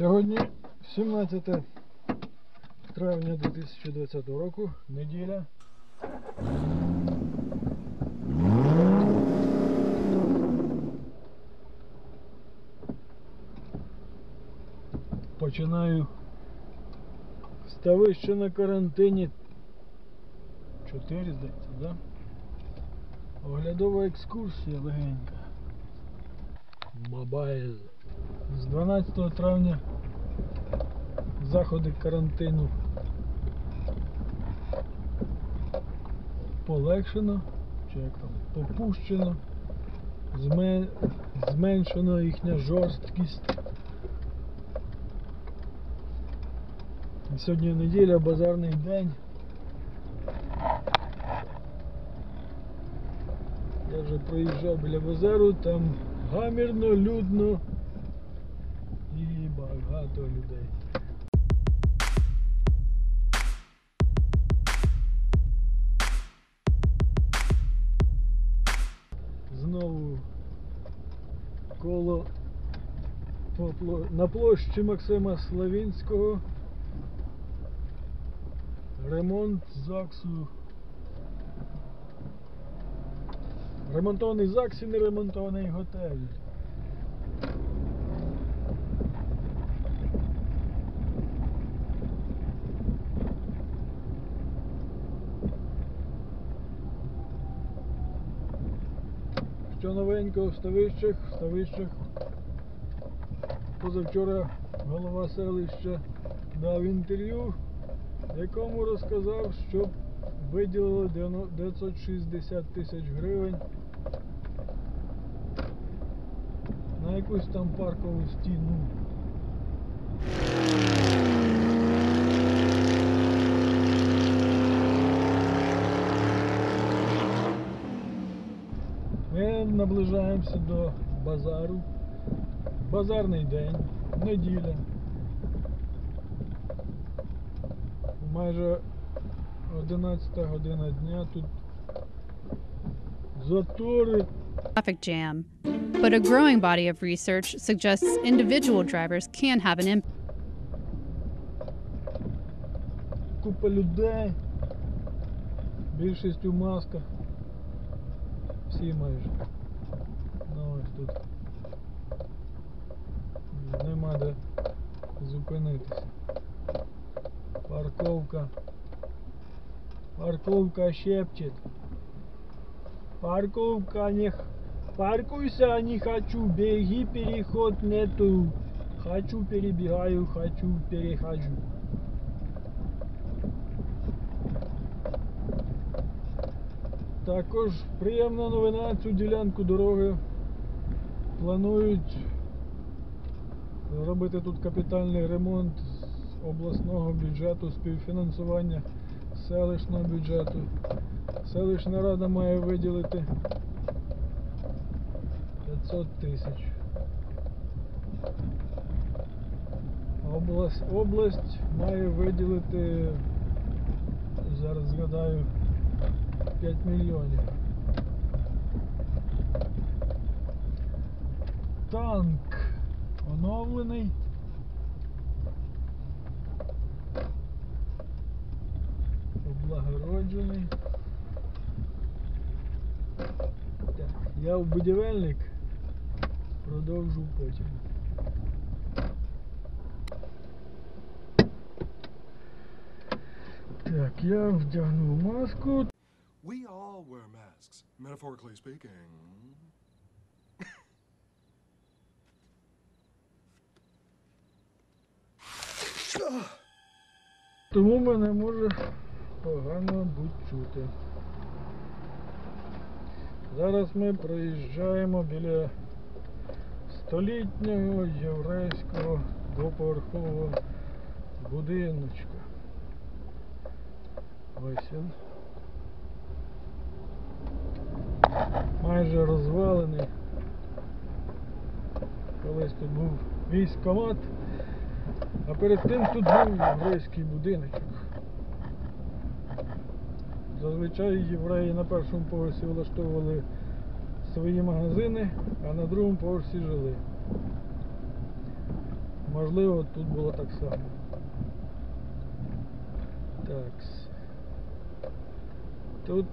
Сьогодні 17 травня 2020 року, неділя. Починаю ставище на карантині. Чотири, здається, да? Оглядова екскурсія легенька. Мобайл. З 12 травня заходи карантину полегшено, чи як там, попущено, зме- зменшено їхня жорсткість. Сьогодні неділя, базарний день. Я вже проїжджав біля базару, там гамірно, людно і багато людей. На площі Максима Славінського. Ремонт ЗАГСу. Ремонтований ЗАГС і не ремонтований готель. Що новенького в ставищах? В ставищах позавчора голова селища дав інтерв'ю, в якому розказав, що виділили 960 тисяч гривень на якусь там паркову стіну. Ми наближаємося до базару. Базарний день, неділя. Майже 11 година дня тут затори. traffic jam. But a growing body of research suggests individual drivers can have an impact. Купа людей. Більшість у масках. Всі майже. Ну ось тут. Зупинитися. Парковка. Парковка шепчет. Парковка не... Паркуйся, не хочу, беги, переход нету. Хочу, перебегаю, хочу, перехожу. Також приємна новина цю ділянку дороги планують робити тут капітальний ремонт з обласного бюджету, співфінансування селищного бюджету. Селищна рада має виділити 500 тисяч. Область, область має виділити, зараз згадаю, 5 мільйонів. Танк оновлений. Облагороджений. Так, я в будівельник. Продовжу потім. Так, я вдягнув маску. We all wear masks, metaphorically speaking. Тому мене може погано бути чути. Зараз ми проїжджаємо біля столітнього єврейського двоповерхового будиночка. Ось він. Майже розвалений. Колись тут був військкомат. А перед тим тут був єврейський будиночок. Зазвичай євреї на першому поверсі влаштовували свої магазини, а на другому поверсі жили. Можливо, тут було так само. Так. Тут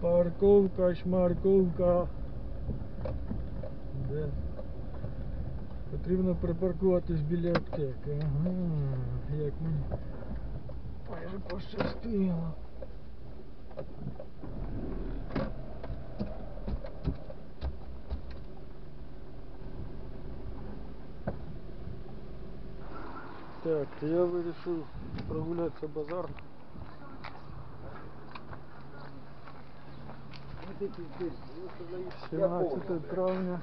парковка, шмарковка. Де? Потрібно припаркуватись біля аптеки. Ага, як мені майже пощастило. Так, я вирішив прогулятися базар. 17 травня.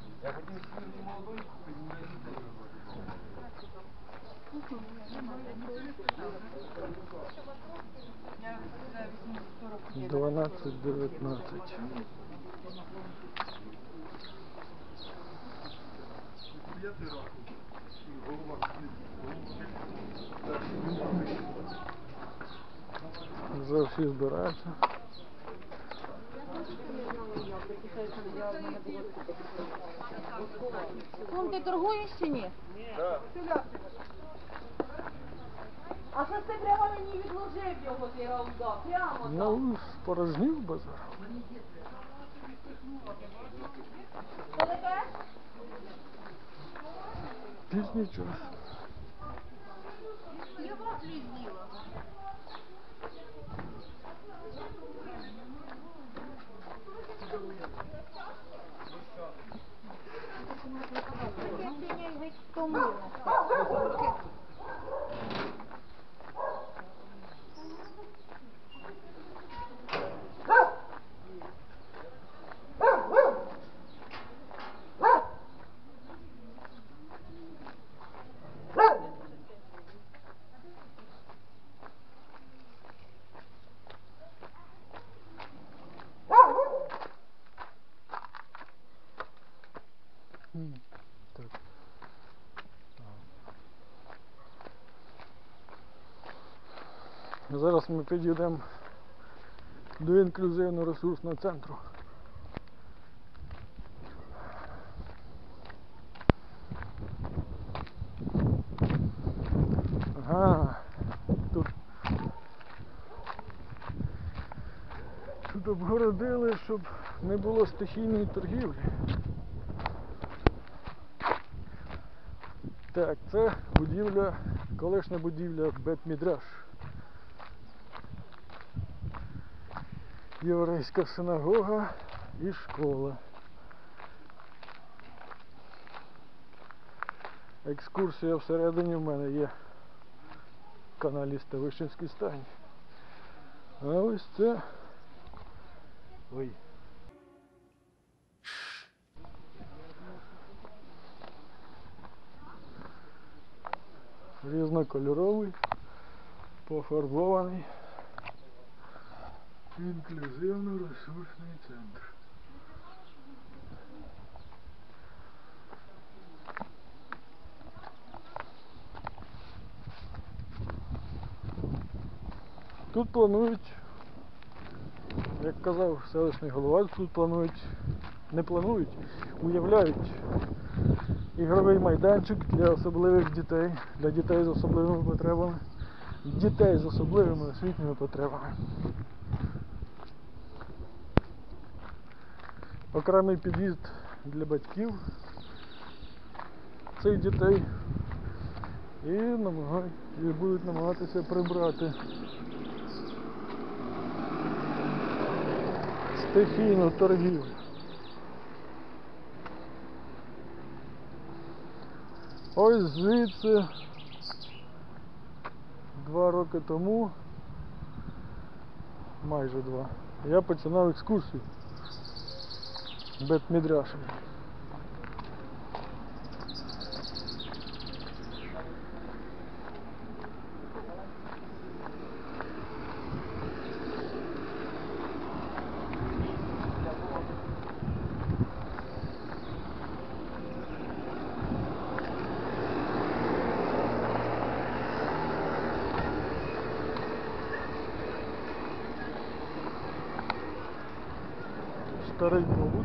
Дванадцать девятнадцать. Вже всі збираються. Кум, ти торгуєш чи ні? Так. А що ти прямо мені відложив його ти рауда? Прямо так. Ну, спорожнів базар. Пізній час. Я вафлі з'їла. М, Так. Зараз ми підійдемо до інклюзивно-ресурсного центру. Ага, тут тут обгородили, щоб не було стихійної торгівлі. Так, це будівля, колишня будівля Бет-Мідраш. Єврейська синагога і школа. Екскурсія всередині в мене є в каналі Ставищенський стань. А ось це. Ой. різнокольоровий, пофарбований, інклюзивно-ресурсний центр. Тут планують, як казав селищний голова, тут планують, не планують, уявляють ігровий майданчик для особливих дітей, для дітей з особливими потребами, дітей з особливими освітніми потребами. Окремий під'їзд для батьків. Цих дітей. І, намагають, і будуть намагатися прибрати. Стихійну торгівлю. Ось звідси. Два роки тому, майже два, я починав екскурсію Бет Медряшин. старый голубь.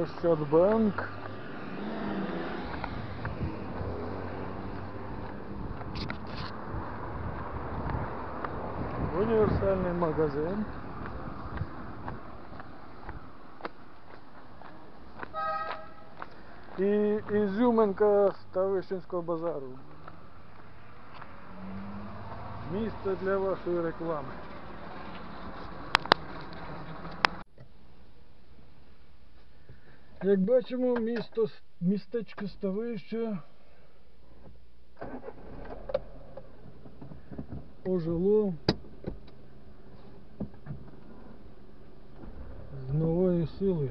Ощадбанк. Універсальний магазин. І ізюминка Ставищенського базару. Місце для вашої реклами. Як бачимо, місто, містечко Ставище ожило з новою силою.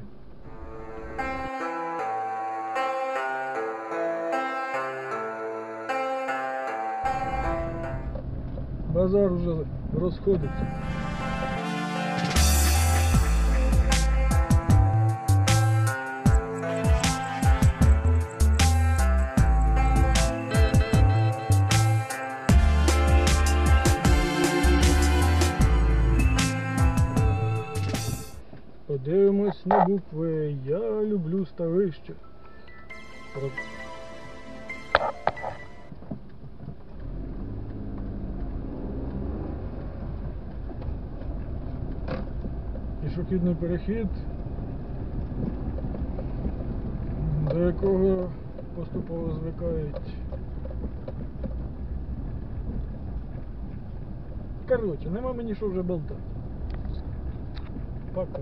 Базар уже розходиться. На букви. Я люблю ставище. Про- Пішохідний перехід, до якого поступово звикають. Коротше, нема мені що вже болтати. Пока.